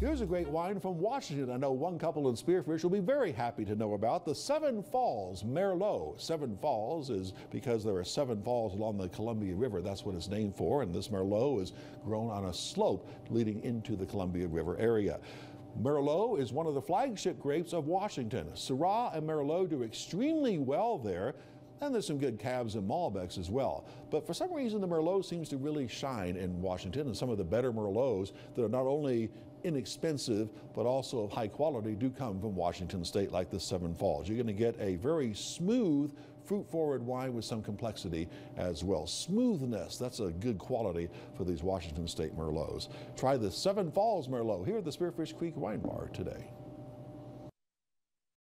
Here's a great wine from Washington. I know one couple in Spearfish will be very happy to know about the Seven Falls Merlot. Seven Falls is because there are seven falls along the Columbia River. That's what it's named for. And this Merlot is grown on a slope leading into the Columbia River area. Merlot is one of the flagship grapes of Washington. Syrah and Merlot do extremely well there. And there's some good Cabs and Malbecs as well. But for some reason, the Merlot seems to really shine in Washington, and some of the better Merlots that are not only inexpensive but also of high quality do come from Washington State, like the Seven Falls. You're going to get a very smooth, fruit forward wine with some complexity as well. Smoothness, that's a good quality for these Washington State Merlots. Try the Seven Falls Merlot here at the Spearfish Creek Wine Bar today.